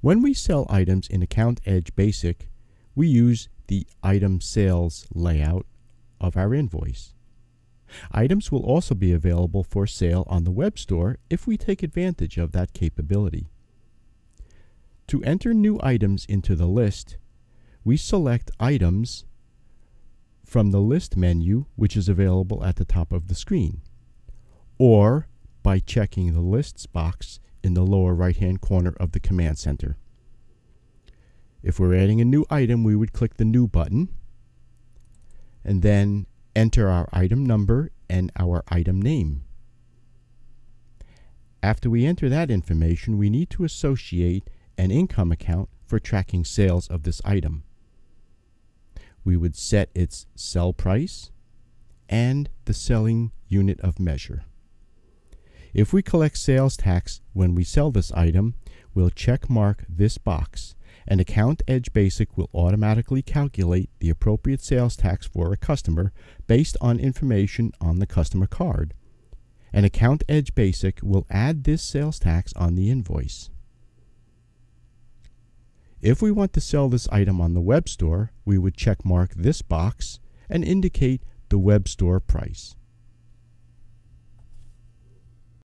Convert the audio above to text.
When we sell items in AccountEdge Basic, we use the item sales layout of our invoice. Items will also be available for sale on the web store if we take advantage of that capability. To enter new items into the list, we select Items from the List menu, which is available at the top of the screen, or by checking the Lists box in the lower right-hand corner of the Command Center. If we're adding a new item, we would click the New button, and then enter our item number and our item name. After we enter that information, we need to associate an income account for tracking sales of this item. We would set its sell price and the selling unit of measure. If we collect sales tax when we sell this item, we'll check mark this box and AccountEdge Basic will automatically calculate the appropriate sales tax for a customer based on information on the customer card. And AccountEdge Basic will add this sales tax on the invoice. If we want to sell this item on the web store, we would check mark this box and indicate the web store price.